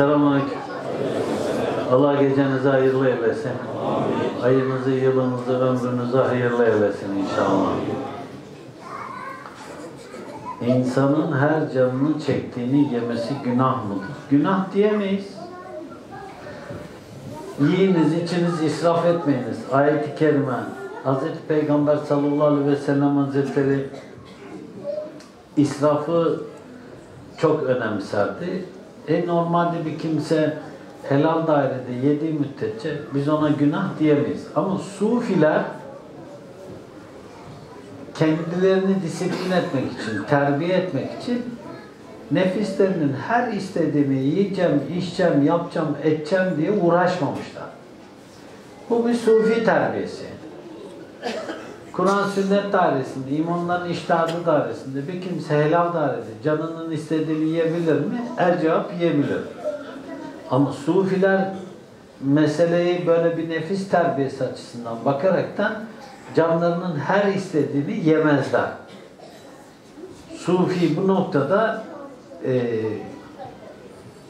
Selamünaleyküm. Allah gecenizi hayırlı eylesin. Ayınızı, yılınızı, ömrünüzü hayırlı eylesin inşallah. İnsanın her canını çektiğini yemesi günah mıdır? Günah diyemeyiz. Yiyiniz, içiniz, israf etmeyiniz. Ayet-i Kerime, Hz. Peygamber sallallahu aleyhi ve sellem Hazretleri israfı çok önemserdi. E normalde bir kimse helal dairede yediği müddetçe biz ona günah diyemeyiz. Ama sufiler kendilerini disiplin etmek için, terbiye etmek için nefislerinin her istediğini yiyeceğim, içeceğim, yapacağım, edeceğim diye uğraşmamışlar. Bu bir sufi terbiyesi. Kur'an sünnet dairesinde, imanların iştihadı dairesinde bir kimse helal dairede canının istediğini yiyebilir mi? Er cevap yiyebilir. Ama sufiler meseleyi böyle bir nefis terbiyesi açısından bakaraktan canlarının her istediğini yemezler. Sufi bu noktada e,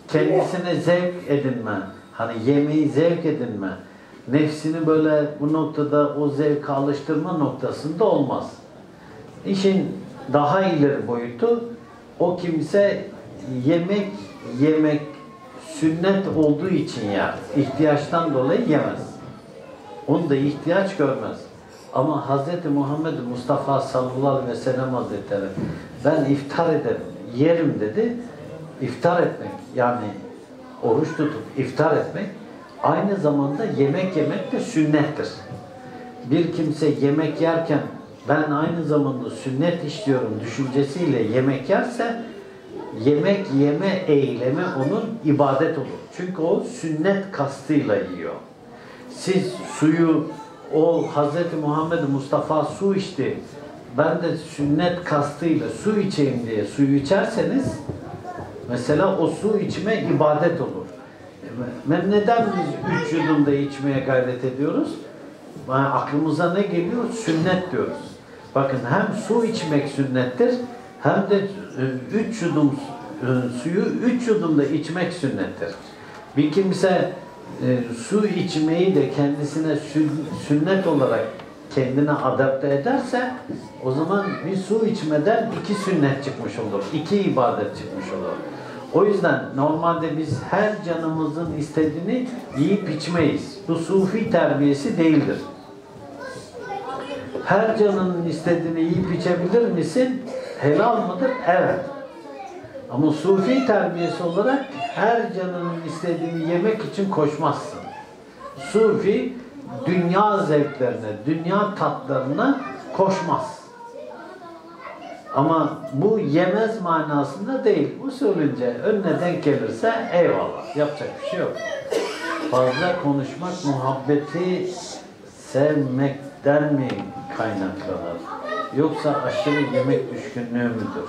kendisine zevk edinme, hani yemeği zevk edinme, nefsini böyle bu noktada o zevka alıştırma noktasında olmaz. İşin daha ileri boyutu o kimse yemek yemek sünnet olduğu için yer. İhtiyaçtan dolayı yemez. Onu da ihtiyaç görmez. Ama Hz. Muhammed Mustafa sallallahu aleyhi ve sellem Hazretleri ben iftar ederim, yerim dedi. İftar etmek yani oruç tutup iftar etmek aynı zamanda yemek yemek de sünnettir. Bir kimse yemek yerken ben aynı zamanda sünnet işliyorum düşüncesiyle yemek yerse yemek yeme eylemi onun ibadet olur. Çünkü o sünnet kastıyla yiyor. Siz suyu o Hz. Muhammed Mustafa su içti. Ben de sünnet kastıyla su içeyim diye suyu içerseniz mesela o su içme ibadet olur. Neden biz üç yudumda içmeye gayret ediyoruz? Yani aklımıza ne geliyor? Sünnet diyoruz. Bakın hem su içmek sünnettir hem de e, üç yudum e, suyu üç yudumda içmek sünnettir. Bir kimse e, su içmeyi de kendisine sün- sünnet olarak kendine adapte ederse o zaman bir su içmeden iki sünnet çıkmış olur. iki ibadet çıkmış olur. O yüzden normalde biz her canımızın istediğini yiyip içmeyiz. Bu sufi terbiyesi değildir. Her canının istediğini yiyip içebilir misin? Helal mıdır? Evet. Ama sufi terbiyesi olarak her canının istediğini yemek için koşmazsın. Sufi dünya zevklerine, dünya tatlarına koşmaz. Ama bu yemez manasında değil. Bu söyleyince önüne denk gelirse eyvallah. Yapacak bir şey yok. Fazla konuşmak muhabbeti sevmekten mi kaynaklanır? Yoksa aşırı yemek düşkünlüğü müdür?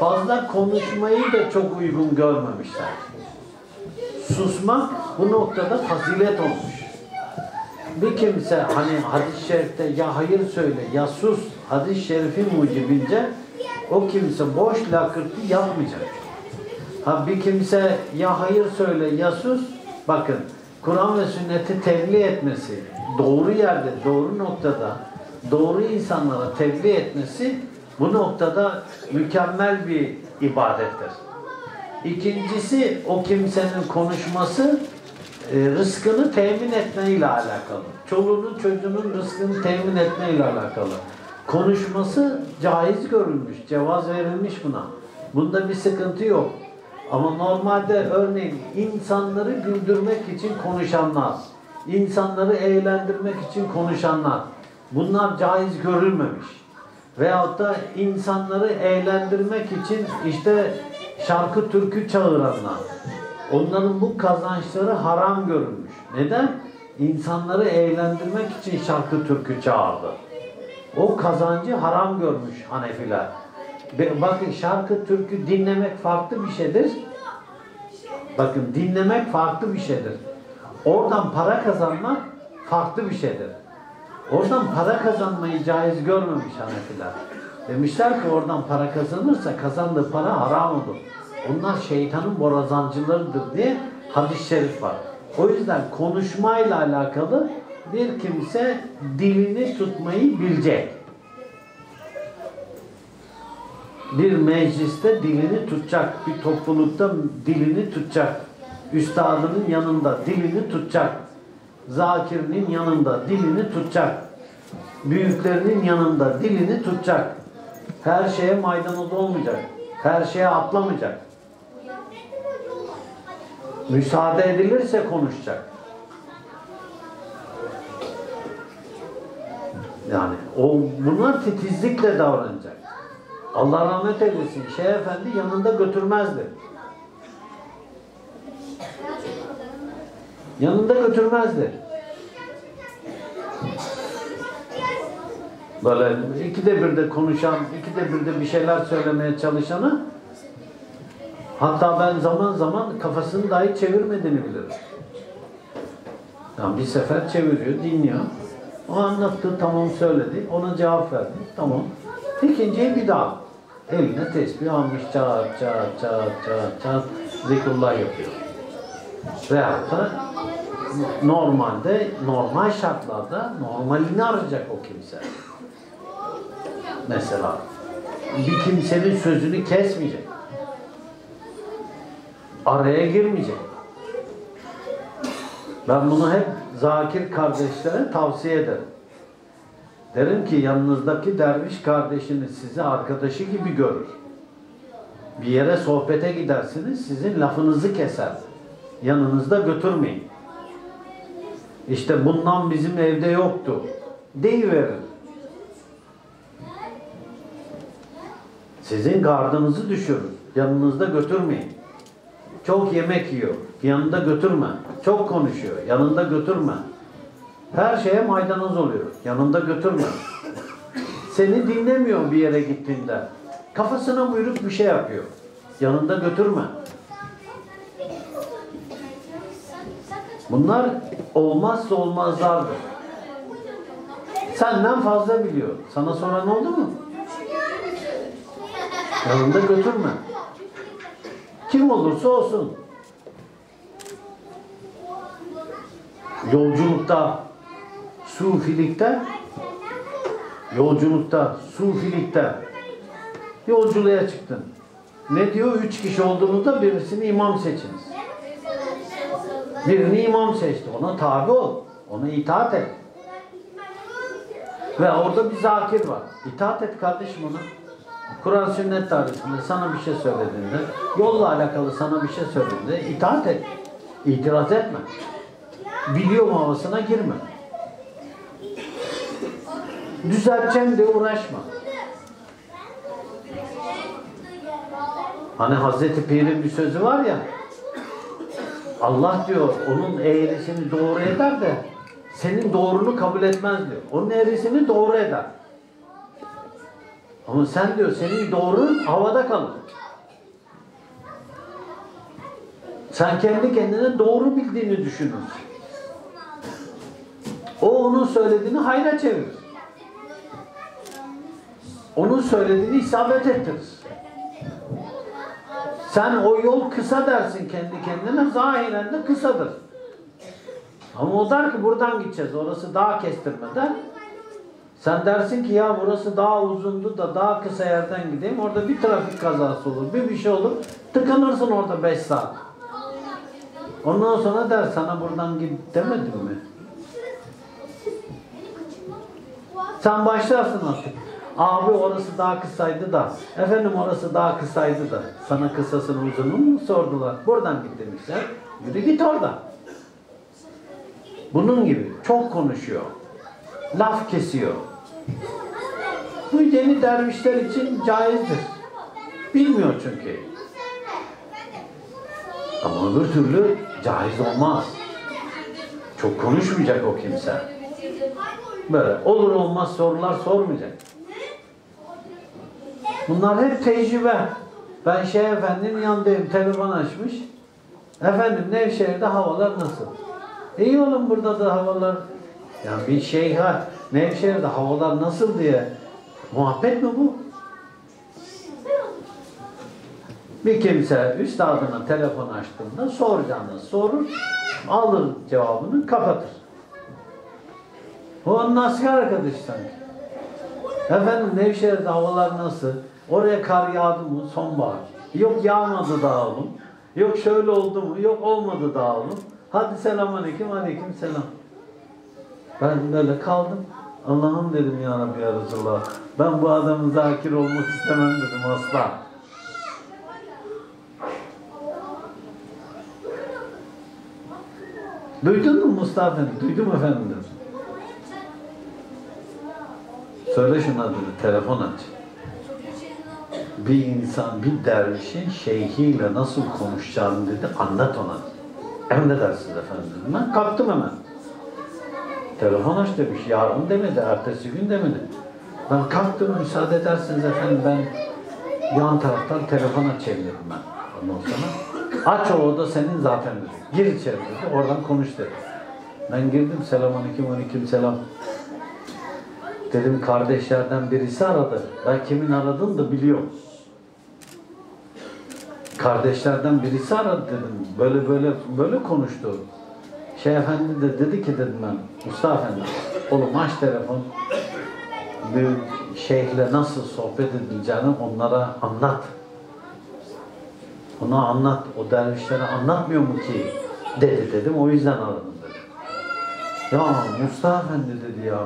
Fazla konuşmayı da çok uygun görmemişler. Susmak bu noktada fazilet olmuş. Bir kimse hani hadis-i şerifte ya hayır söyle ya sus hadis-i şerifi mucibince o kimse boş lakırtı yapmayacak. Ha bir kimse ya hayır söyle ya sus bakın Kur'an ve sünneti tebliğ etmesi doğru yerde doğru noktada doğru insanlara tebliğ etmesi bu noktada mükemmel bir ibadettir. İkincisi o kimsenin konuşması e, rızkını temin etmeyle alakalı. Çoluğunun çocuğunun rızkını temin etmeyle alakalı. Konuşması caiz görülmüş, cevaz verilmiş buna. Bunda bir sıkıntı yok. Ama normalde örneğin insanları güldürmek için konuşanlar, insanları eğlendirmek için konuşanlar, bunlar caiz görülmemiş. Veyahut da insanları eğlendirmek için işte şarkı türkü çağıranlar. Onların bu kazançları haram görülmüş. Neden? İnsanları eğlendirmek için şarkı türkü çağırdı. O kazancı haram görmüş Hanefiler. Bakın şarkı türkü dinlemek farklı bir şeydir. Bakın dinlemek farklı bir şeydir. Oradan para kazanmak farklı bir şeydir. Oradan para kazanmayı caiz görmemiş Hanefiler. Demişler ki oradan para kazanırsa kazandığı para haram olur. Onlar şeytanın borazancılarıdır diye hadis-i şerif var. O yüzden konuşmayla alakalı bir kimse dilini tutmayı bilecek. Bir mecliste dilini tutacak, bir toplulukta dilini tutacak. Üstadının yanında dilini tutacak. Zakirinin yanında dilini tutacak. Büyüklerinin yanında dilini tutacak. Her şeye maydanoz olmayacak. Her şeye atlamayacak. Müsaade edilirse konuşacak. Yani o bunlar titizlikle davranacak. Allah rahmet eylesin. Şeyh Efendi yanında götürmezdi. Yanında götürmezdi. Böyle ikide bir de konuşan, ikide bir de bir şeyler söylemeye çalışanı hatta ben zaman zaman kafasını dahi çevirmediğini bilirim. Yani bir sefer çeviriyor, dinliyor. O anlattı, tamam söyledi. Ona cevap verdi. Tamam. İkinciye bir daha. Eline tesbih almış, çat çat çat çat çat zikrullah yapıyor. Veyahut da normalde, normal şartlarda normalini arayacak o kimse. Mesela bir kimsenin sözünü kesmeyecek. Araya girmeyecek. Ben bunu hep zakir kardeşlere tavsiye ederim. Derim ki yanınızdaki derviş kardeşiniz sizi arkadaşı gibi görür. Bir yere sohbete gidersiniz, sizin lafınızı keser. Yanınızda götürmeyin. İşte bundan bizim evde yoktu. Deyiverin. Sizin gardınızı düşürür. Yanınızda götürmeyin. Çok yemek yiyor. Yanında götürme. Çok konuşuyor. Yanında götürme. Her şeye maydanoz oluyor. Yanında götürme. Seni dinlemiyor bir yere gittiğinde. Kafasına buyruk bir şey yapıyor. Yanında götürme. Bunlar olmazsa olmazlardır. Senden fazla biliyor. Sana soran oldu mu? Yanında götürme. Kim olursa olsun. Yolculukta, sufilikte, yolculukta, sufilikte yolculuğa çıktın. Ne diyor? Üç kişi olduğunuzda birisini imam seçiniz. Birini imam seçti. Ona tabi ol. Ona itaat et. Ve orada bir zakir var. İtaat et kardeşim ona. Kur'an sünnet tarihinde sana bir şey söylediğinde, yolla alakalı sana bir şey söylediğinde itaat et. İtiraz etme. Biliyor mu havasına girme. Düzelteceğim de uğraşma. Hani Hazreti Pir'in bir sözü var ya, Allah diyor onun eğrisini doğru eder de senin doğrunu kabul etmez diyor. Onun eğrisini doğru eder. Ama sen diyor senin doğrun havada kalır. Sen kendi kendine doğru bildiğini düşünürsün. O onun söylediğini hayra çevirir. Onun söylediğini isabet ettirir. Sen o yol kısa dersin kendi kendine, zahiren de kısadır. Ama o der ki buradan gideceğiz, orası daha kestirme der. Sen dersin ki ya burası daha uzundu da daha kısa yerden gideyim. Orada bir trafik kazası olur, bir bir şey olur. Tıkanırsın orada 5 saat. Ondan sonra der sana buradan git demedim mi? Sen başlarsın artık. Abi orası daha kısaydı da, efendim orası daha kısaydı da. Sana kısasını uzununu mu sordular? Buradan git demişler. Yürü git orada. Bunun gibi çok konuşuyor. Laf kesiyor. Bu yeni dervişler için caizdir. Bilmiyor çünkü. Ama öbür türlü caiz olmaz. Çok konuşmayacak o kimse. Böyle olur olmaz sorular sormayacak. Bunlar hep tecrübe. Ben Şeyh Efendi'nin yanındayım. Telefon açmış. Efendim Nevşehir'de havalar nasıl? İyi oğlum burada da havalar. Ya bir şey ha Nevşehir'de havalar nasıl diye. Muhabbet mi bu? Bir kimse üstadına telefon açtığında soracağını sorur, alır cevabını kapatır. Bu onun asker arkadaşı sanki. Efendim Nevşehir'de havalar nasıl? Oraya kar yağdı mı? Sonbahar. Yok yağmadı daha oğlum. Yok şöyle oldu mu? Yok olmadı daha oğlum. Hadi selamünaleyküm, aleyküm selam. Ben böyle kaldım. Allah'ım dedim ya Rabbi ya Resulallah. Ben bu adamın zakir olmak istemem dedim asla. Duydun mu Mustafa Efendi? Duydum efendim dedim. Söyle şuna dedi, telefon aç. Bir insan, bir dervişin şeyhiyle nasıl konuşacağını dedi, anlat ona. Emredersiniz efendim. Ben kalktım hemen. Telefon aç demiş, yarın demedi, ertesi gün demedi. Ben kalktım, müsaade edersiniz efendim ben yan taraftan telefon açayım dedim ben. Ondan sonra aç o oda senin zaten dedi. Gir içeri dedi, oradan konuş dedi. Ben girdim, selamünaleyküm, aleyküm selam. Dedim kardeşlerden birisi aradı. Ben kimin aradığını da biliyorum. Kardeşlerden birisi aradı dedim. Böyle böyle böyle konuştu. Şey efendi de dedi ki dedim ben. Mustafa efendi. Oğlum aç telefon. Bir şeyhle nasıl sohbet edileceğini onlara anlat. Ona anlat. O dervişlere anlatmıyor mu ki? Dedi dedim. O yüzden aradım dedi. Ya Mustafa efendi dedi ya.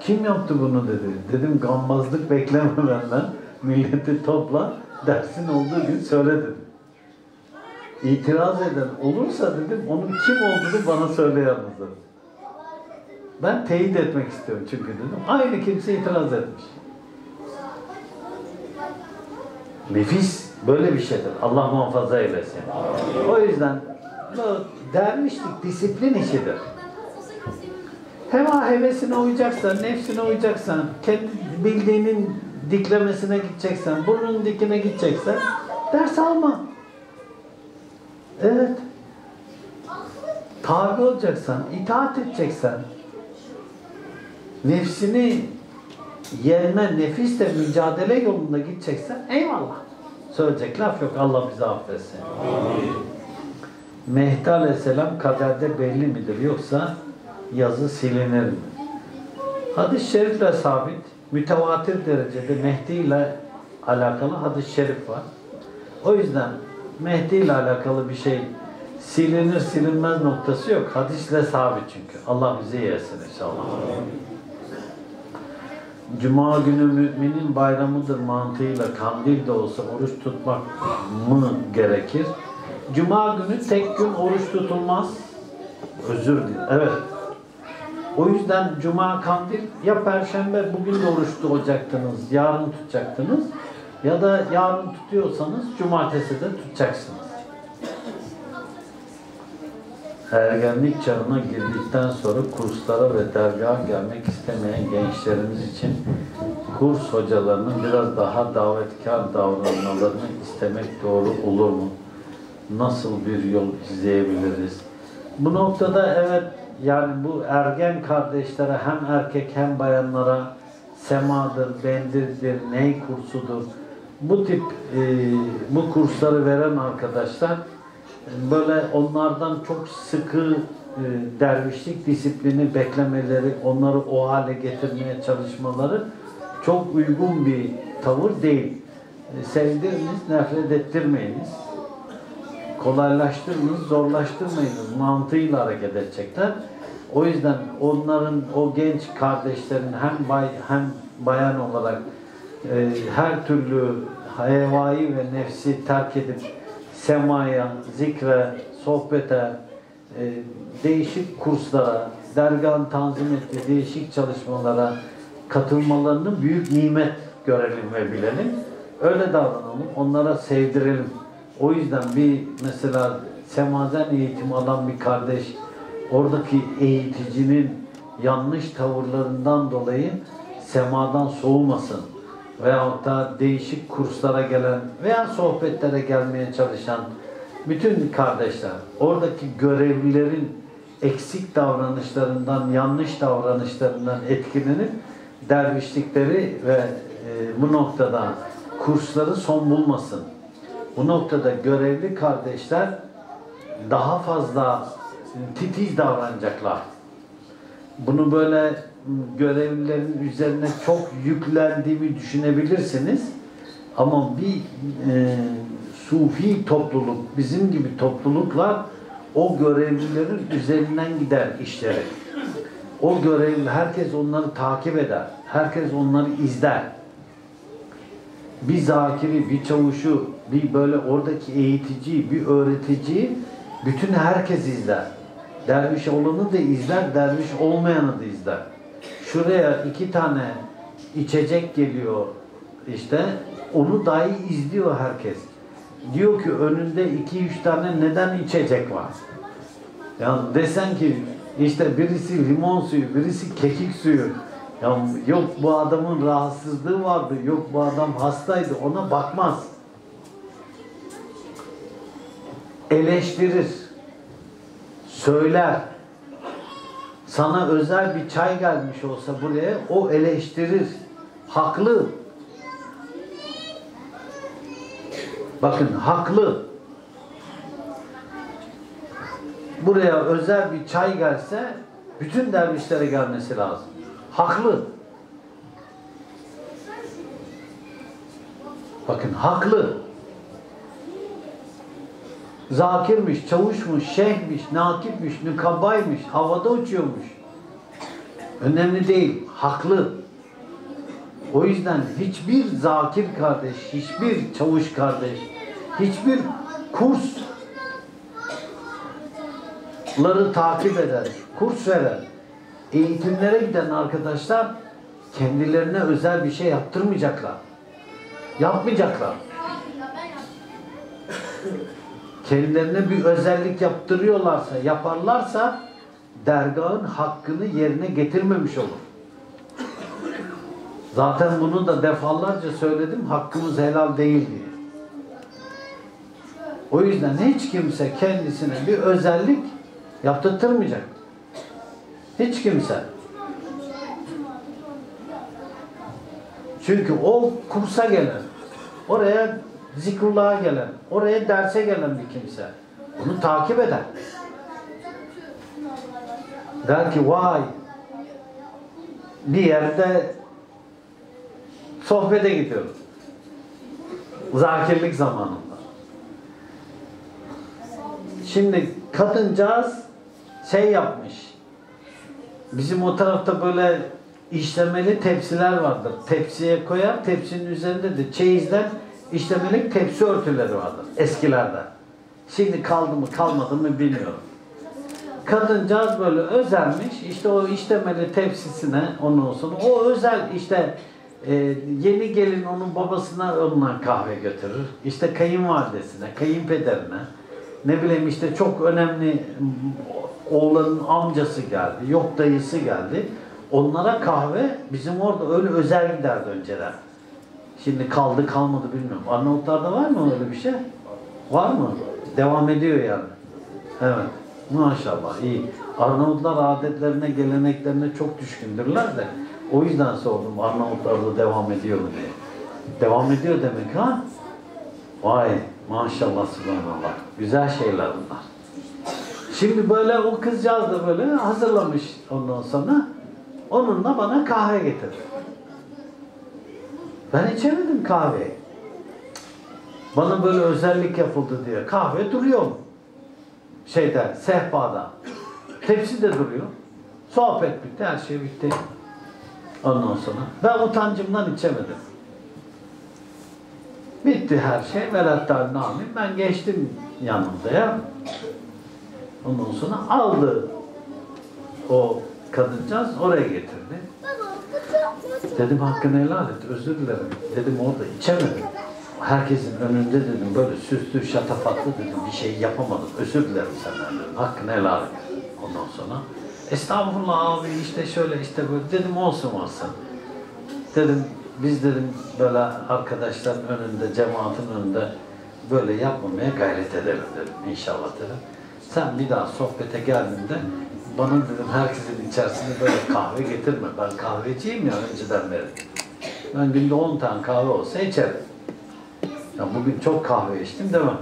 Kim yaptı bunu dedi. Dedim gammazlık bekleme benden. Milleti topla. Dersin olduğu gün söyle dedim. İtiraz eden olursa dedim onun kim olduğunu bana söyle yalnız. Ben teyit etmek istiyorum çünkü dedim. Aynı kimse itiraz etmiş. Nefis böyle bir şeydir. Allah muhafaza eylesin. O yüzden bu dervişlik disiplin işidir. Heva hevesine uyacaksan, nefsine uyacaksan, kendi bildiğinin diklemesine gideceksen, burnunun dikine gideceksen ders alma. Evet. Tabi olacaksan, itaat edeceksen, nefsini yerine nefisle mücadele yolunda gideceksen eyvallah. Söyleyecek laf yok. Allah bizi affetsin. Mehdi Aleyhisselam kaderde belli midir yoksa yazı silinir mi? Hadis-i şerifle sabit, mütevatir derecede Mehdi ile alakalı hadis-i şerif var. O yüzden Mehdi ile alakalı bir şey silinir silinmez noktası yok. Hadisle sabit çünkü. Allah bizi yesin inşallah. Cuma günü müminin bayramıdır mantığıyla kandil de olsa oruç tutmak mı gerekir? Cuma günü tek gün oruç tutulmaz. Özür dilerim. Evet. O yüzden cuma kandil ya perşembe bugün de oruç tutacaktınız, yarın tutacaktınız ya da yarın tutuyorsanız cumartesi de tutacaksınız. Ergenlik çağına girdikten sonra kurslara ve dergaha gelmek istemeyen gençlerimiz için kurs hocalarının biraz daha davetkar davranmalarını istemek doğru olur mu? Nasıl bir yol izleyebiliriz? Bu noktada evet yani bu ergen kardeşlere hem erkek hem bayanlara semadır, bendirdir, ney kursudur. Bu tip e, bu kursları veren arkadaşlar böyle onlardan çok sıkı e, dervişlik disiplini beklemeleri, onları o hale getirmeye çalışmaları çok uygun bir tavır değil. E, sevdiriniz, nefret ettirmeyiniz. Kolaylaştırınız, zorlaştırmayınız mantığıyla hareket edecekler. O yüzden onların, o genç kardeşlerin hem bay hem bayan olarak e, her türlü hevai ve nefsi terk edip semaya, zikre, sohbete, e, değişik kurslara, dergahın tanzim ettiği değişik çalışmalara katılmalarını büyük nimet görelim ve bilelim. Öyle davranalım, onlara sevdirelim. O yüzden bir mesela semazen eğitim alan bir kardeş oradaki eğiticinin yanlış tavırlarından dolayı semadan soğumasın veyahut da değişik kurslara gelen veya sohbetlere gelmeye çalışan bütün kardeşler oradaki görevlilerin eksik davranışlarından, yanlış davranışlarından etkilenip dervişlikleri ve e, bu noktada kursları son bulmasın. Bu noktada görevli kardeşler daha fazla titiz davranacaklar. Bunu böyle görevlilerin üzerine çok yüklendiğimi düşünebilirsiniz. Ama bir e, sufi topluluk, bizim gibi topluluklar o görevlilerin üzerinden gider işleri. O görevli, herkes onları takip eder. Herkes onları izler. Bir zakiri, bir çavuşu, bir böyle oradaki eğitici, bir öğretici bütün herkes izler. Derviş olanı da izler, derviş olmayanı da izler. Şuraya iki tane içecek geliyor işte onu dahi izliyor herkes. Diyor ki önünde iki üç tane neden içecek var. Yani desen ki işte birisi limon suyu, birisi kekik suyu. Ya yok bu adamın rahatsızlığı vardı, yok bu adam hastaydı ona bakmaz. Eleştirir. Söyler. Sana özel bir çay gelmiş olsa buraya o eleştirir. Haklı. Bakın haklı. Buraya özel bir çay gelse bütün dervişlere gelmesi lazım. Haklı. Bakın haklı. Zakirmiş, çavuşmuş, şeyhmiş, nakipmiş, nükabbaymış, havada uçuyormuş. Önemli değil, haklı. O yüzden hiçbir zakir kardeş, hiçbir çavuş kardeş, hiçbir kursları takip eden, kurs veren, eğitimlere giden arkadaşlar kendilerine özel bir şey yaptırmayacaklar. Yapmayacaklar. Kendilerine bir özellik yaptırıyorlarsa, yaparlarsa dergahın hakkını yerine getirmemiş olur. Zaten bunu da defalarca söyledim. Hakkımız helal değil diye. O yüzden hiç kimse kendisine bir özellik yaptırtmayacak. Hiç kimse. Çünkü o kursa gelen, oraya zikrullah'a gelen, oraya derse gelen bir kimse. Onu takip eder. Der ki vay bir yerde sohbete gidiyorum. Zakirlik zamanında. Şimdi kadıncağız şey yapmış. Bizim o tarafta böyle işlemeli tepsiler vardır. Tepsiye koyar, tepsinin üzerinde de çeyizden işlemeli tepsi örtüleri vardır eskilerden. Şimdi kaldı mı kalmadı mı bilmiyorum. Kadıncağız böyle özenmiş. işte o işlemeli tepsisine ondan sonra o özel işte e, yeni gelin onun babasına onunla kahve götürür. İşte kayınvalidesine, kayınpederine ne bileyim işte çok önemli oğlanın amcası geldi, yok dayısı geldi. Onlara kahve bizim orada öyle özel giderdi önceden. Şimdi kaldı kalmadı bilmiyorum. Arnavutlarda var mı öyle bir şey? Var mı? Devam ediyor yani. Evet. Maşallah iyi. Arnavutlar adetlerine, geleneklerine çok düşkündürler de o yüzden sordum Arnavutlarda devam ediyor mu diye. Devam ediyor demek ha? Vay maşallah subhanallah. Güzel şeyler bunlar. Şimdi böyle o kızcağız da böyle hazırlamış ondan sonra onunla bana kahve getirdi. Ben içemedim kahveyi. Bana böyle özellik yapıldı diye. Kahve duruyor şeyde, sehpada. Tepsi de duruyor. Sohbet bitti, her şey bitti. Ondan sonra. Ben utancımdan içemedim. Bitti her şey. Velatlar namin. Ben geçtim yanımda ya. Ondan sonra aldı o kadıncağız oraya getirdi. Dedim hakkını helal et, özür dilerim. Dedim orada içemedim. Herkesin önünde dedim böyle süslü, şatafatlı dedim bir şey yapamadım. Özür dilerim senden dedim. Hakkını helal et. Ondan sonra estağfurullah abi işte şöyle işte böyle dedim olsun olsun. Dedim biz dedim böyle arkadaşların önünde, cemaatin önünde böyle yapmamaya gayret edelim dedim inşallah dedim. Sen bir daha sohbete geldiğinde bana dedim herkesin içerisinde böyle kahve getirme. Ben kahveciyim ya önceden beri. Ben günde 10 tane kahve olsa içerim. Ya bugün çok kahve içtim demem.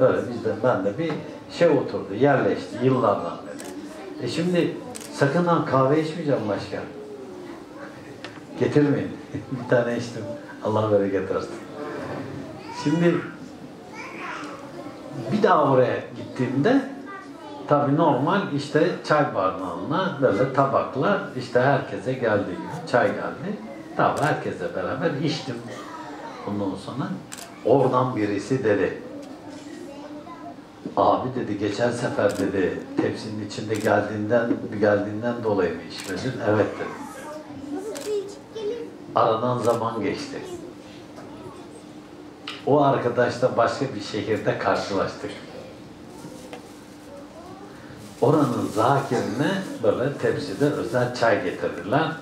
Öyle bizde ben de bir şey oturdu, yerleşti yıllardan beri. E şimdi sakın ha kahve içmeyeceğim başka. Getirmeyin. bir tane içtim. Allah bereket versin. Şimdi bir daha oraya gittiğimde tabi normal işte çay bardağına böyle tabaklar işte herkese geldiği gibi çay geldi. Tabi herkese beraber içtim. Ondan sonra oradan birisi dedi. Abi dedi geçen sefer dedi tepsinin içinde geldiğinden geldiğinden dolayı mı içmedin? Evet dedi. Aradan zaman geçti. O arkadaşla başka bir şehirde karşılaştık. Oranın zakirine böyle tepside özel çay getirirler.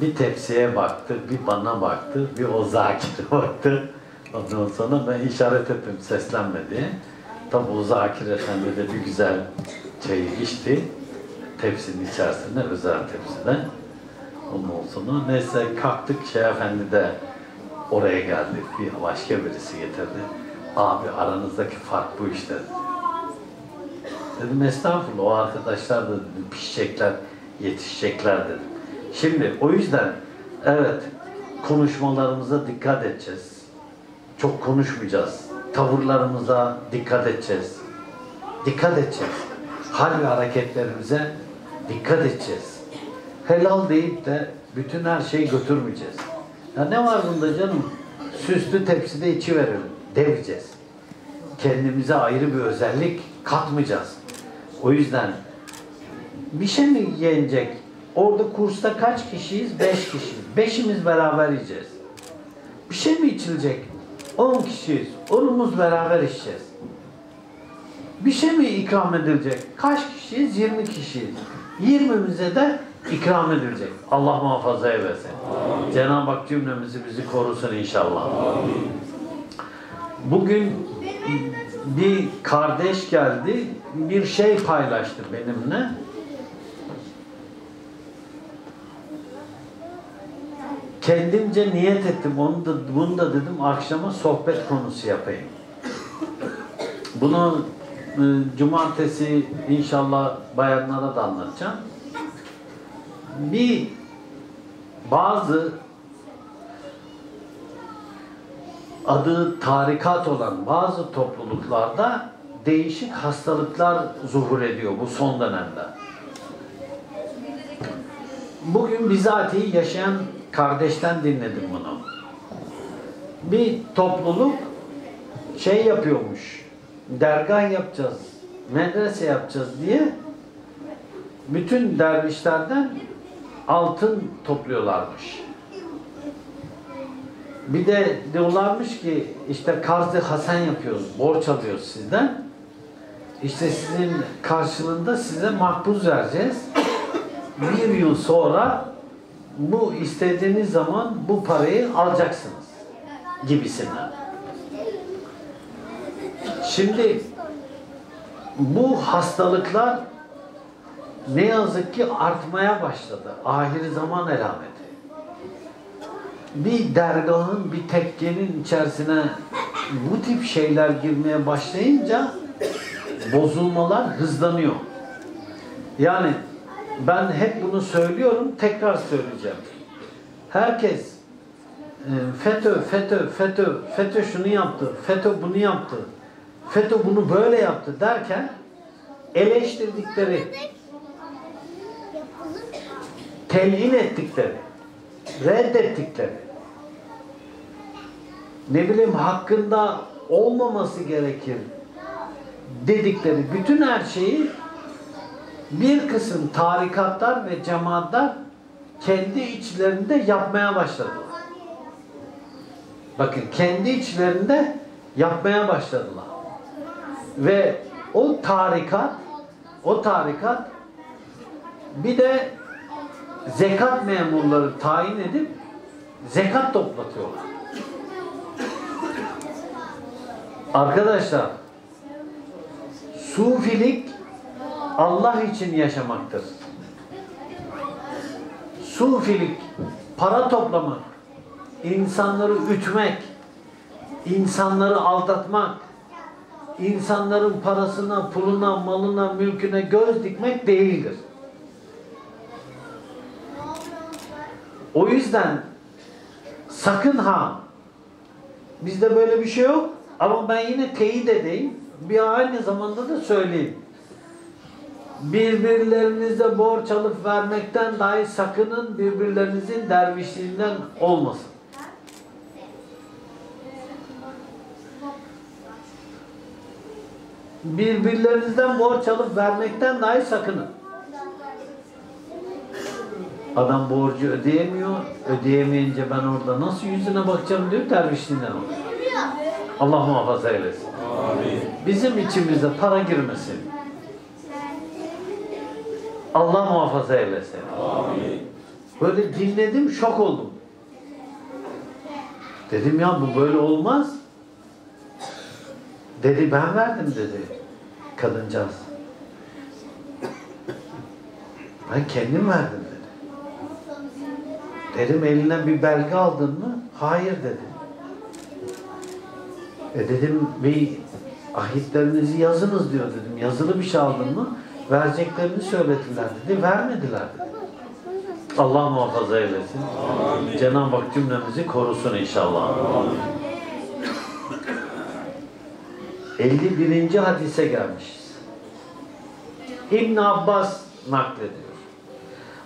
Bir tepsiye baktı, bir bana baktı, bir o zakire baktı. Ondan sonra ben işaret ettim seslenme diye. Tabi o Zakir Efendi de bir güzel çayı içti. Tepsinin içerisinde, özel tepside. Ondan sonra neyse kalktık şey efendi de oraya geldi. Bir başka birisi getirdi. Abi aranızdaki fark bu işte. Dedim estağfurullah o arkadaşlar da pişecekler, yetişecekler dedim. Şimdi o yüzden evet konuşmalarımıza dikkat edeceğiz. Çok konuşmayacağız. Tavırlarımıza dikkat edeceğiz. Dikkat edeceğiz. Hal ve hareketlerimize dikkat edeceğiz. Helal deyip de bütün her şeyi götürmeyeceğiz. Ya ne var bunda canım? Süslü tepside içi verelim. Demeyeceğiz. Kendimize ayrı bir özellik katmayacağız. O yüzden bir şey mi yenecek? Orada kursta kaç kişiyiz? Beş kişiyiz. Beşimiz beraber yiyeceğiz. Bir şey mi içilecek? On kişiyiz. Onumuz beraber içeceğiz. Bir şey mi ikram edilecek? Kaç kişiyiz? Yirmi kişiyiz. Yirmimize de ikram edilecek. Allah muhafaza eylesin. Cenab-ı Hak cümlemizi bizi korusun inşallah. Bugün bir kardeş geldi, bir şey paylaştı benimle. Kendimce niyet ettim, onu da, bunu da dedim akşama sohbet konusu yapayım. Bunu e, cumartesi inşallah bayanlara da anlatacağım. Bir bazı adı tarikat olan bazı topluluklarda değişik hastalıklar zuhur ediyor bu son dönemde. Bugün bizatihi yaşayan kardeşten dinledim bunu. Bir topluluk şey yapıyormuş, dergah yapacağız, medrese yapacağız diye bütün dervişlerden altın topluyorlarmış. Bir de diyorlarmış ki işte karzı hasen yapıyoruz, borç alıyoruz sizden. İşte sizin karşılığında size makbuz vereceğiz. Bir yıl sonra bu istediğiniz zaman bu parayı alacaksınız gibisinden. Şimdi bu hastalıklar ne yazık ki artmaya başladı. Ahir zaman alameti. Bir dergahın, bir tekkenin içerisine bu tip şeyler girmeye başlayınca bozulmalar hızlanıyor. Yani ben hep bunu söylüyorum, tekrar söyleyeceğim. Herkes e, FETÖ, FETÖ, FETÖ, FETÖ şunu yaptı, FETÖ bunu yaptı, FETÖ bunu böyle yaptı derken eleştirdikleri, telin ettikleri, reddettikleri, ne bileyim hakkında olmaması gerekir dedikleri bütün her şeyi bir kısım tarikatlar ve cemaatler kendi içlerinde yapmaya başladılar. Bakın kendi içlerinde yapmaya başladılar. Ve o tarikat o tarikat bir de zekat memurları tayin edip zekat toplatıyorlar. Arkadaşlar sufilik Allah için yaşamaktır. Sufilik, para toplamak, insanları ütmek, insanları aldatmak, insanların parasına, puluna, malına, mülküne göz dikmek değildir. O yüzden sakın ha bizde böyle bir şey yok ama ben yine teyit edeyim. Bir aynı zamanda da söyleyeyim. Birbirlerinize borç alıp vermekten dahi sakının birbirlerinizin dervişliğinden olmasın. Birbirlerinizden borç alıp vermekten dahi sakının. Adam borcu ödeyemiyor. Ödeyemeyince ben orada nasıl yüzüne bakacağım diyor dervişliğinden oluyor. Allah muhafaza eylesin. Bizim içimize para girmesin. Allah muhafaza eylesin. Böyle dinledim şok oldum. Dedim ya bu böyle olmaz. Dedi ben verdim dedi kadıncağız. Ben kendim verdim dedi. Dedim eline bir belge aldın mı? Hayır dedi. E dedim bir ahitlerinizi yazınız diyor dedim. Yazılı bir şey aldın mı? Vereceklerini söylediler dedi. Vermediler dedi. Allah muhafaza eylesin. Cenab-ı Hak cümlemizi korusun inşallah. 51. hadise gelmişiz. İbn Abbas naklediyor.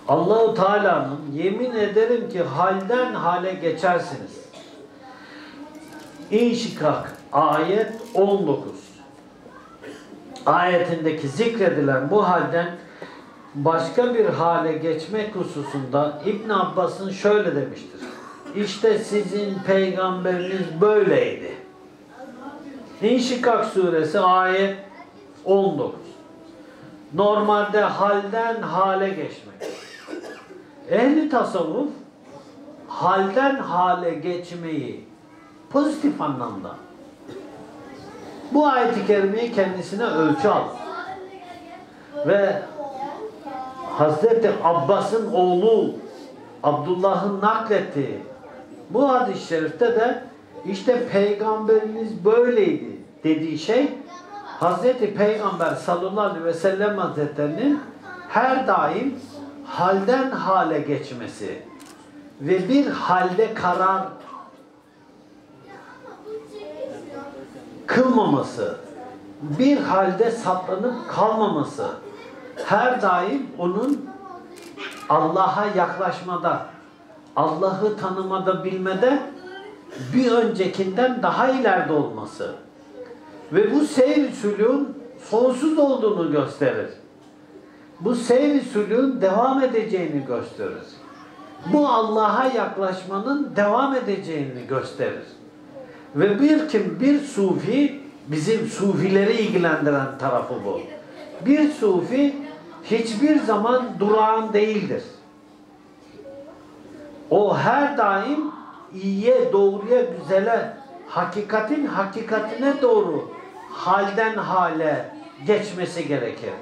Allahu Teala'nın yemin ederim ki halden hale geçersiniz. İnşikak ayet 19. Ayetindeki zikredilen bu halden başka bir hale geçmek hususunda İbn Abbas'ın şöyle demiştir. İşte sizin peygamberiniz böyleydi. İnşikak suresi ayet 19. Normalde halden hale geçmek. Ehli tasavvuf halden hale geçmeyi pozitif anlamda bu ayet-i kerimeyi kendisine ölçü al. Ve Hazreti Abbas'ın oğlu Abdullah'ın naklettiği bu hadis-i şerifte de işte peygamberiniz böyleydi dediği şey Hazreti Peygamber sallallahu aleyhi ve sellem hazretlerinin her daim halden hale geçmesi ve bir halde karar kılmaması, bir halde saplanıp kalmaması, her daim onun Allah'a yaklaşmada, Allah'ı tanımada, bilmede bir öncekinden daha ileride olması ve bu seyr sülüğün sonsuz olduğunu gösterir. Bu seyr sülüğün devam edeceğini gösterir. Bu Allah'a yaklaşmanın devam edeceğini gösterir. Ve bir kim, bir sufi, bizim sufileri ilgilendiren tarafı bu. Bir sufi hiçbir zaman durağan değildir. O her daim iyiye, doğruya, güzele, hakikatin hakikatine doğru halden hale geçmesi gerekir.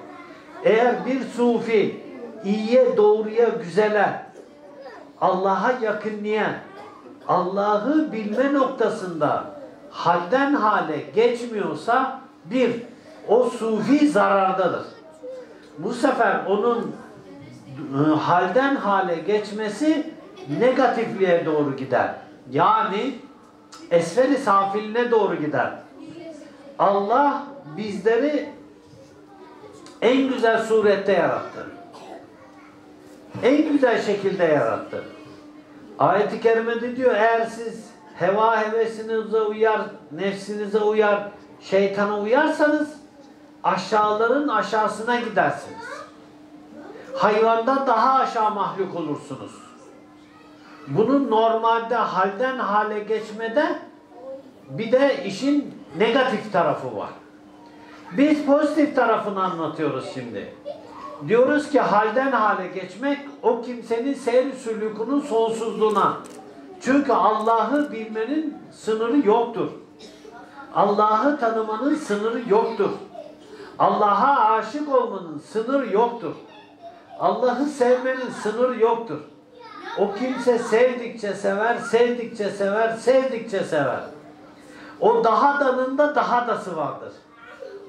Eğer bir sufi iyiye, doğruya, güzele, Allah'a yakınlayan, Allah'ı bilme noktasında halden hale geçmiyorsa bir, o sufi zarardadır. Bu sefer onun e, halden hale geçmesi negatifliğe doğru gider. Yani esferi safiline doğru gider. Allah bizleri en güzel surette yarattı. En güzel şekilde yarattı. Ayet-i kerimede diyor eğer siz heva hevesinize uyar, nefsinize uyar, şeytana uyarsanız aşağıların aşağısına gidersiniz. Hayvandan daha aşağı mahluk olursunuz. Bunun normalde halden hale geçmede bir de işin negatif tarafı var. Biz pozitif tarafını anlatıyoruz şimdi. Diyoruz ki halden hale geçmek o kimsenin seyir sülükunun sonsuzluğuna. Çünkü Allah'ı bilmenin sınırı yoktur. Allah'ı tanımanın sınırı yoktur. Allah'a aşık olmanın sınırı yoktur. Allah'ı sevmenin sınırı yoktur. O kimse sevdikçe sever, sevdikçe sever, sevdikçe sever. O daha danında daha dası vardır.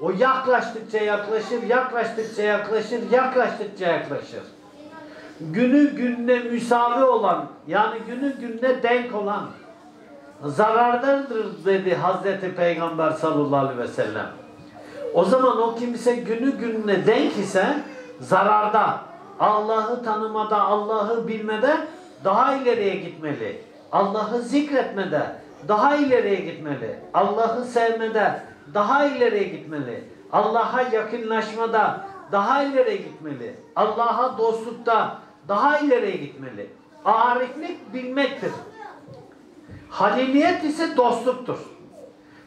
O yaklaştıkça yaklaşır, yaklaştıkça yaklaşır, yaklaştıkça yaklaşır. Günü gününe müsavi olan, yani günü gününe denk olan zarardadır dedi Hazreti Peygamber sallallahu aleyhi ve sellem. O zaman o kimse günü gününe denk ise zararda, Allah'ı tanımada, Allah'ı bilmede daha ileriye gitmeli. Allah'ı zikretmede daha ileriye gitmeli. Allah'ı sevmede daha ileriye gitmeli. Allah'a yakınlaşmada daha ileriye gitmeli. Allah'a dostlukta daha ileriye gitmeli. Ariflik bilmektir. Haliliyet ise dostluktur.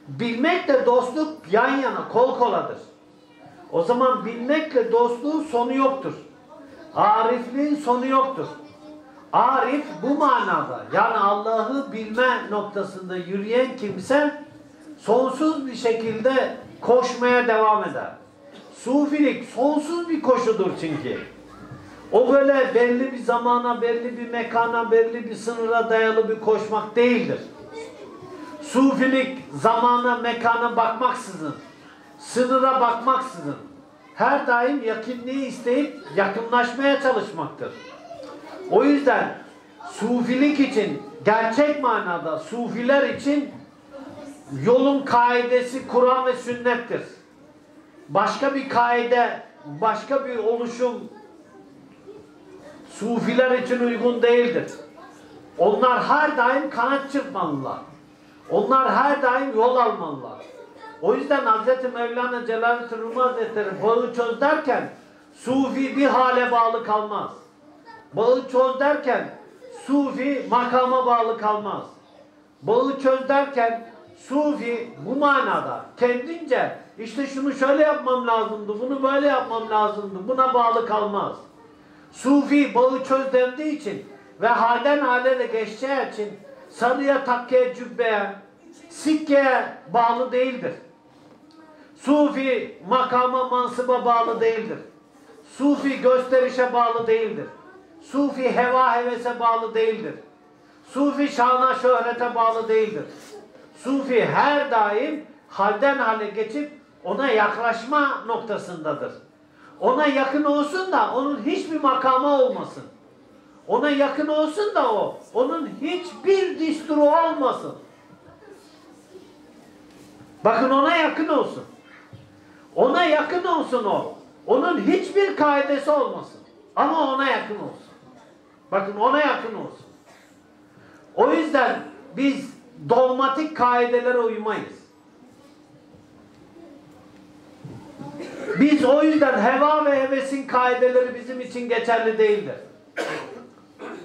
Bilmek de dostluk yan yana, kol koladır. O zaman bilmekle dostluğun sonu yoktur. Arifliğin sonu yoktur. Arif bu manada yani Allah'ı bilme noktasında yürüyen kimse sonsuz bir şekilde koşmaya devam eder. Sufilik sonsuz bir koşudur çünkü. O böyle belli bir zamana, belli bir mekana, belli bir sınıra dayalı bir koşmak değildir. Sufilik zamana, mekana bakmaksızın, sınıra bakmaksızın her daim yakınlığı isteyip yakınlaşmaya çalışmaktır. O yüzden sufilik için, gerçek manada sufiler için yolun kaidesi Kur'an ve sünnettir. Başka bir kaide, başka bir oluşum sufiler için uygun değildir. Onlar her daim kanat çırpmalılar. Onlar her daim yol almalılar. O yüzden Hz. Mevlana Rumi Hazretleri bağı çöz derken sufi bir hale bağlı kalmaz. Bağı çöz derken sufi makama bağlı kalmaz. Bağı çöz derken sufi bu manada kendince işte şunu şöyle yapmam lazımdı, bunu böyle yapmam lazımdı, buna bağlı kalmaz. Sufi bağı çöz dendiği için ve halden hale de geçeceği için sarıya, takkeye, cübbeye, sikkeye bağlı değildir. Sufi makama, mansıba bağlı değildir. Sufi gösterişe bağlı değildir. Sufi heva hevese bağlı değildir. Sufi şana şöhrete bağlı değildir. Sufi her daim halden hale geçip ona yaklaşma noktasındadır. Ona yakın olsun da onun hiçbir makama olmasın. Ona yakın olsun da o, onun hiçbir disturu olmasın. Bakın ona yakın olsun. Ona yakın olsun o. Onun hiçbir kaidesi olmasın. Ama ona yakın olsun. Bakın ona yakın olsun. O yüzden biz dogmatik kaidelere uymayız. Biz o yüzden heva ve hevesin kaideleri bizim için geçerli değildir.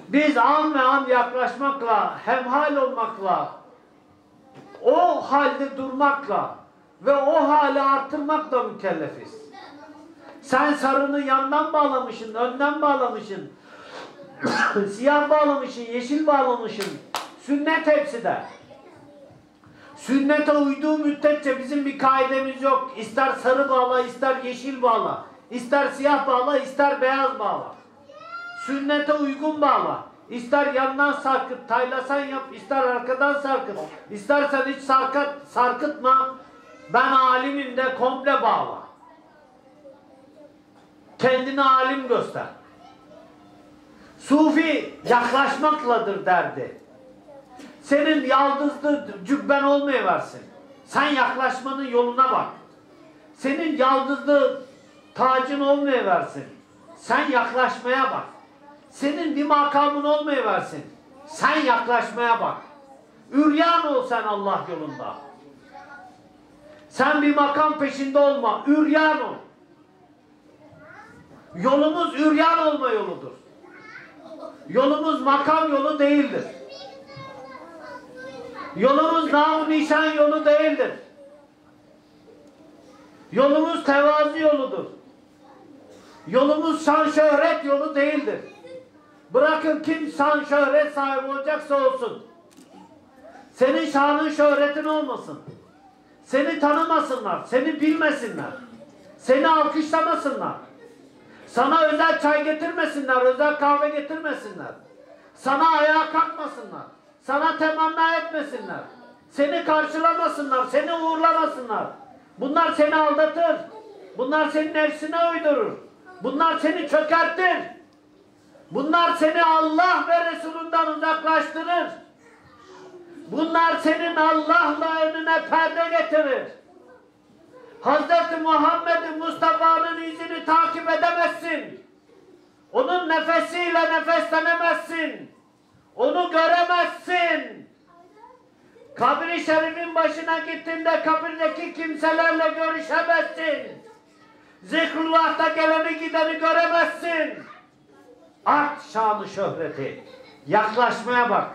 Biz an ve an yaklaşmakla, hemhal olmakla, o halde durmakla ve o hali arttırmakla mükellefiz. Sen sarını yandan bağlamışsın, önden bağlamışsın, siyah bağlamışsın, yeşil bağlamışsın. Sünnet hepsi de. Sünnete uyduğu müddetçe bizim bir kaidemiz yok. İster sarı bağla, ister yeşil bağla. ister siyah bağla, ister beyaz bağla. Sünnete uygun bağla. İster yandan sarkıt, taylasan yap, ister arkadan sarkıt. İstersen hiç sarkıt, sarkıtma. Ben alimim de komple bağla. Kendini alim göster. Sufi yaklaşmakladır derdi. Senin yaldızlı cübben olmayıversin. Sen yaklaşmanın yoluna bak. Senin yaldızlı tacın olmayıversin. Sen yaklaşmaya bak. Senin bir makamın olmayıversin. Sen yaklaşmaya bak. Üryan ol sen Allah yolunda. Sen bir makam peşinde olma. Üryan ol. Yolumuz üryan olma yoludur. Yolumuz makam yolu değildir. Yolumuz nam nişan yolu değildir. Yolumuz tevazu yoludur. Yolumuz şan şöhret yolu değildir. Bırakın kim şan şöhret sahibi olacaksa olsun. Senin şanın şöhretin olmasın. Seni tanımasınlar, seni bilmesinler. Seni alkışlamasınlar. Sana özel çay getirmesinler, özel kahve getirmesinler. Sana ayağa kalkmasınlar. Sana temanna etmesinler. Seni karşılamasınlar, seni uğurlamasınlar. Bunlar seni aldatır. Bunlar senin nefsine uydurur. Bunlar seni çökertir. Bunlar seni Allah ve Resulünden uzaklaştırır. Bunlar senin Allah'la önüne perde getirir. Hz. Muhammed Mustafa'nın izini takip edemezsin. Onun nefesiyle nefeslenemezsin. Onu göremezsin. Kabri şerifin başına gittiğinde kabirdeki kimselerle görüşemezsin. Zikrullah'ta geleni gideni göremezsin. Art şanı şöhreti. Yaklaşmaya bak.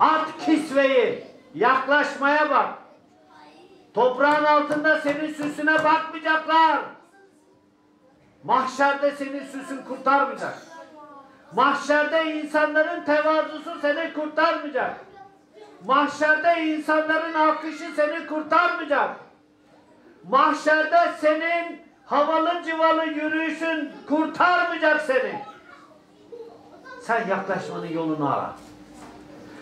At kisveyi. Yaklaşmaya bak. Toprağın altında senin süsüne bakmayacaklar. Mahşerde senin süsün kurtarmayacak. Mahşerde insanların tevazusu seni kurtarmayacak. Mahşerde insanların alkışı seni kurtarmayacak. Mahşerde senin havalı civalı yürüyüşün kurtarmayacak seni. Sen yaklaşmanın yolunu ara.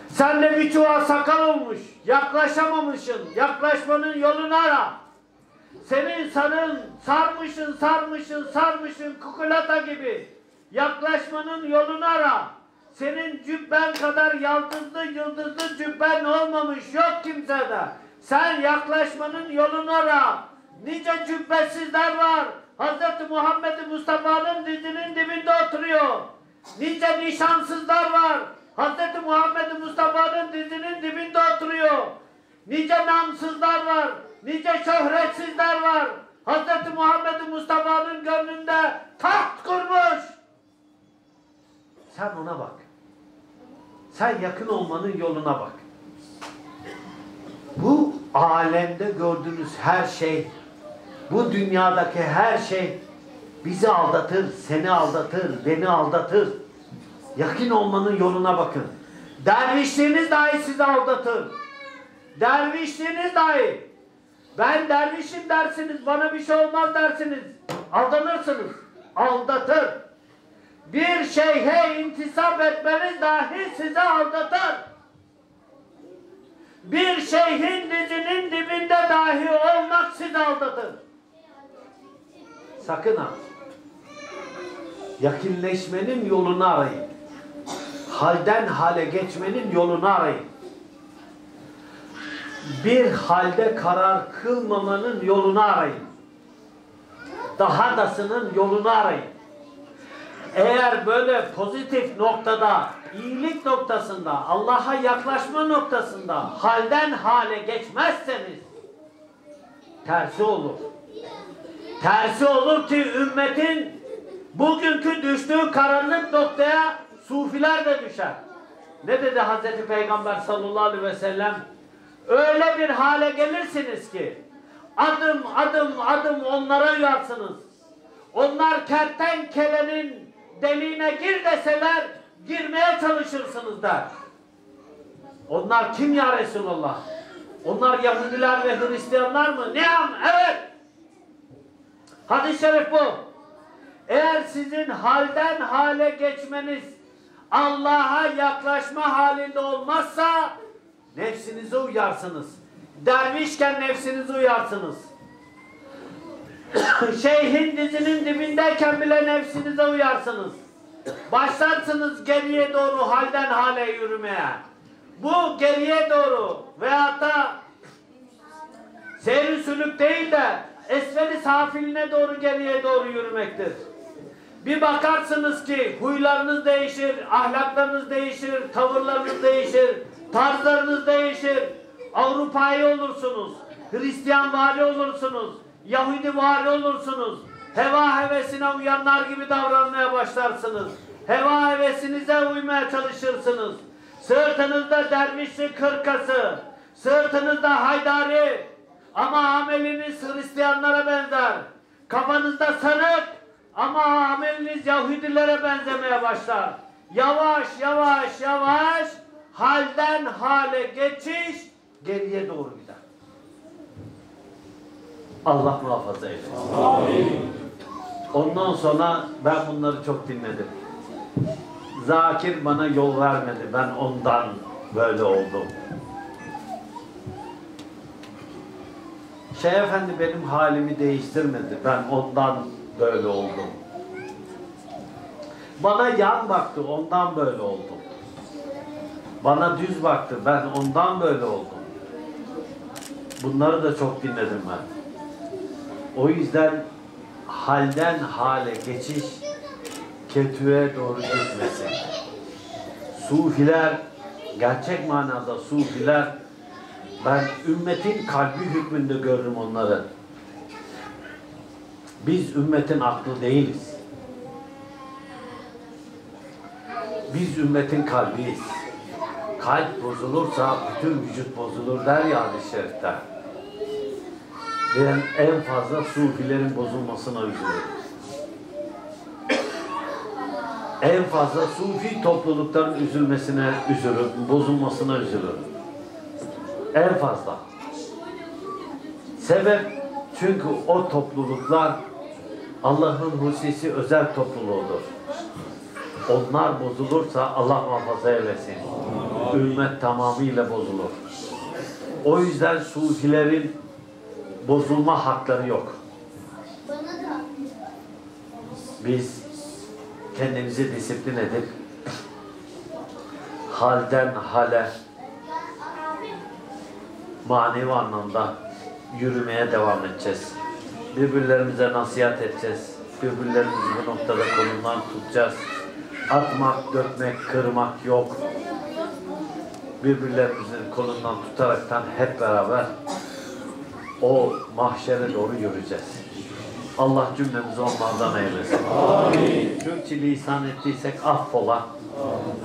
Sen de bir çuval sakal olmuş. Yaklaşamamışsın. Yaklaşmanın yolunu ara. Senin sarın, sarmışın, sarmışın, sarmışın kukulata gibi. Yaklaşmanın yolunu ara. Senin cübben kadar yaldızlı, yıldızlı cübben olmamış. Yok kimsede. Sen yaklaşmanın yolunu ara. Nice cübbesizler var. Hz. Muhammed Mustafa'nın dizinin dibinde oturuyor. Nice nişansızlar var. Hz. Muhammed Mustafa'nın dizinin dibinde oturuyor. Nice namsızlar var. Nice şöhretsizler var. Hz. Muhammed Mustafa'nın gönlünde taht kurmuş. Sen ona bak. Sen yakın olmanın yoluna bak. Bu alemde gördüğünüz her şey, bu dünyadaki her şey bizi aldatır, seni aldatır, beni aldatır. Yakın olmanın yoluna bakın. Dervişliğiniz dahi sizi aldatır. Dervişliğiniz dahi. Ben dervişim dersiniz, bana bir şey olmaz dersiniz. Aldanırsınız. Aldatır. Bir şeyhe intisap etmeniz dahi sizi aldatır. Bir şeyhin dizinin dibinde dahi olmak sizi aldatır. Sakın ha. Yakınleşmenin yolunu arayın. Halden hale geçmenin yolunu arayın. Bir halde karar kılmamanın yolunu arayın. Daha dasının yolunu arayın. Eğer böyle pozitif noktada, iyilik noktasında, Allah'a yaklaşma noktasında halden hale geçmezseniz tersi olur. Tersi olur ki ümmetin bugünkü düştüğü karanlık noktaya sufiler de düşer. Ne dedi Hazreti Peygamber sallallahu aleyhi ve sellem? Öyle bir hale gelirsiniz ki adım adım adım onlara uyarsınız. Onlar kertenkelenin deliğine gir deseler girmeye çalışırsınız der. Onlar kim ya Resulallah? Onlar Yahudiler ve Hristiyanlar mı? Ne an? Evet. Hadis-i şerif bu. Eğer sizin halden hale geçmeniz Allah'a yaklaşma halinde olmazsa nefsinize uyarsınız. Dervişken nefsinize uyarsınız. Şeyhin dizinin dibindeyken bile nefsinize uyarsınız. Başlarsınız geriye doğru halden hale yürümeye. Bu geriye doğru veyahut da seyri sülük değil de esveli safiline doğru geriye doğru yürümektir. Bir bakarsınız ki huylarınız değişir, ahlaklarınız değişir, tavırlarınız değişir, tarzlarınız değişir. Avrupa'yı olursunuz, Hristiyan vari olursunuz, Yahudi vari olursunuz. Heva hevesine uyanlar gibi davranmaya başlarsınız. Heva hevesinize uymaya çalışırsınız. Sırtınızda dervişlik kırkası, sırtınızda haydari ama ameliniz Hristiyanlara benzer. Kafanızda sarık ama ameliniz Yahudilere benzemeye başlar. Yavaş yavaş yavaş halden hale geçiş geriye doğru gider. Allah muhafaza eylesin. Ondan sonra ben bunları çok dinledim. Zakir bana yol vermedi. Ben ondan böyle oldum. Şeyh Efendi benim halimi değiştirmedi. Ben ondan böyle oldum. Bana yan baktı, ondan böyle oldum. Bana düz baktı, ben ondan böyle oldum. Bunları da çok dinledim ben. O yüzden halden hale geçiş kötüye doğru gitmesin. Sufiler, gerçek manada sufiler, ben ümmetin kalbi hükmünde görürüm onları. Biz ümmetin aklı değiliz. Biz ümmetin kalbiyiz. Kalp bozulursa bütün vücut bozulur der ya hadis-i şerifte. Ben en fazla sufilerin bozulmasına üzülürüm. En fazla sufi toplulukların üzülmesine üzülürüm, bozulmasına üzülürüm. En fazla. Sebep çünkü o topluluklar Allah'ın husisi özel topluluğudur. Onlar bozulursa Allah muhafaza eylesin. Ümmet tamamıyla bozulur. O yüzden sufilerin bozulma hakları yok. Biz kendimizi disiplin edip halden hale manevi anlamda yürümeye devam edeceğiz. Birbirlerimize nasihat edeceğiz. Birbirlerimizi bu noktada kolundan tutacağız. Atmak, dökmek, kırmak yok. Birbirlerimizin kolundan tutaraktan hep beraber o mahşere doğru yürüyeceğiz. Allah cümlemizi onlardan eylesin. Amin. Türkçe lisan ettiysek affola.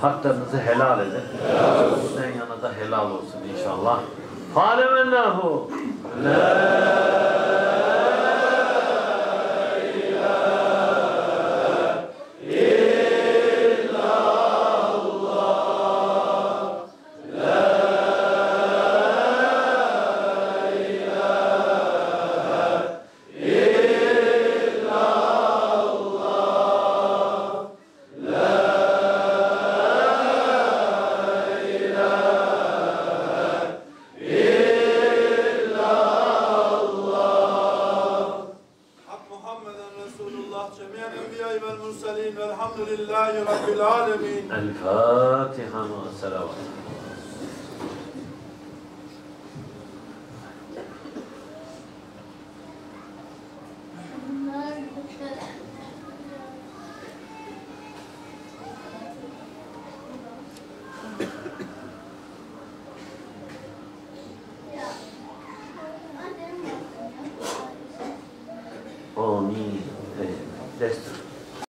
Haklarınızı helal edin. Sizden yana da helal olsun inşallah. Halemennahu. حق